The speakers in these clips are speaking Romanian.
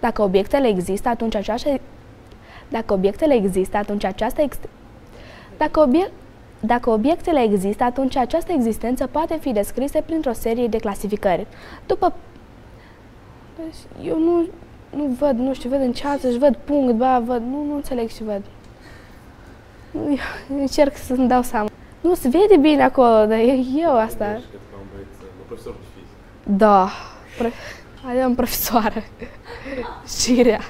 Dacă obiectele există, atunci aceasta dacă obiectele există, atunci această ex... dacă, obiect... dacă obiectele există, atunci această existență poate fi descrisă printr-o serie de clasificări. După Deci, eu nu, nu văd, nu știu, văd în ceață și văd punct, ba, văd, nu, nu înțeleg ce văd. Eu încerc să-mi dau seama. Nu se vede bine acolo, dar e eu asta. Cred că am băieță, la profesor de fizică. Da, pre... aveam profesoară. Șirea.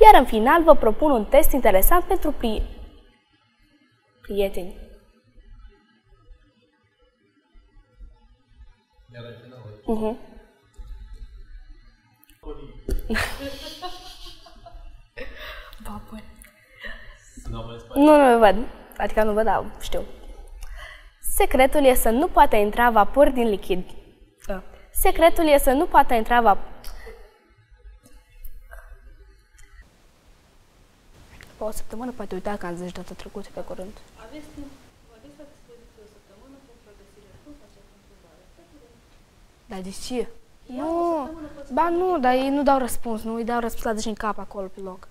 Iar în final vă propun un test interesant pentru pri... prieteni. Uh-huh. Vapori. Nu, nu văd. Adică nu văd, dar știu. Secretul e să nu poată intra vapor din lichid. A. Secretul e să nu poată intra vapor. O săptămână poate uita că am zis data trecută pe curând. Aveți timp, aveți la dispoziție o săptămână pentru a găsi răspuns la această întrebare. Dar de ce? Nu, ba nu, dar ei nu dau răspuns, nu îi dau răspuns la deci în cap acolo pe loc.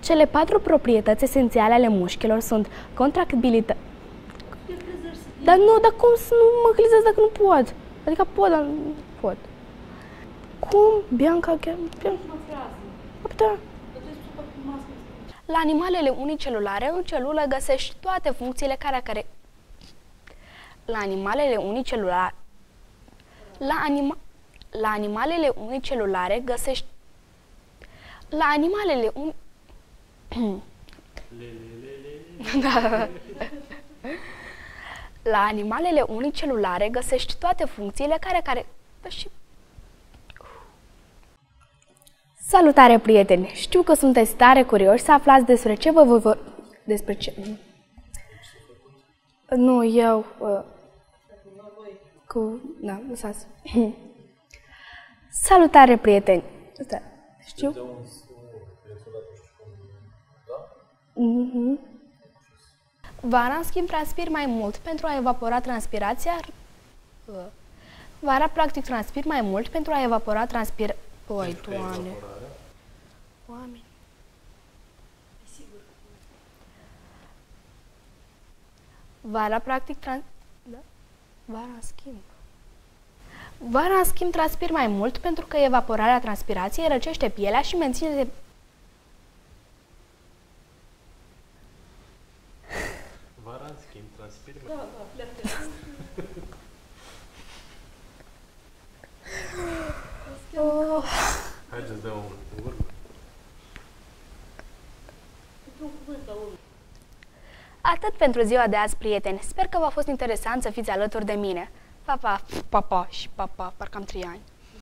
Cele patru proprietăți esențiale ale mușchilor sunt contractibilitate. Dar nu, dar cum să nu mă gândesc dacă nu pot? Adică pot, dar nu pot. Cum? Bianca, chiar... Bianca. Mă frază. Da. Trebuie să fac cu mască. La animalele unicelulare, în celulă găsești toate funcțiile care... care... La animalele unicelulare... La, anima... la animalele unicelulare găsești... La animalele un... da. La animalele unicelulare găsești toate funcțiile care... care... Bă, și Salutare, prieteni! Știu că sunteți tare curioși să aflați despre ce vă voi vor... Despre ce... Nu, eu... Uh, cu... Da, lăsați. Salutare, prieteni! Asta, știu? Mhm. Vara, în schimb, transpir mai mult pentru a evapora transpirația... Uh, Vara, practic, transpir mai mult pentru a evapora transpir... Oi, doamne! Oameni. Vara, practic, trans... Da? Vara, în schimb. Vara, în schimb, transpir mai mult pentru că evaporarea transpirației răcește pielea și menține de... Vara, în schimb, transpir Da, da, pleacă. Oh. Haideți, dă un în urmă. Un cuvânt la urmă. Atât pentru ziua de azi, prieteni. Sper că v-a fost interesant să fiți alături de mine. Pa, pa, pa, pa și pa, pa, parcă am trei ani.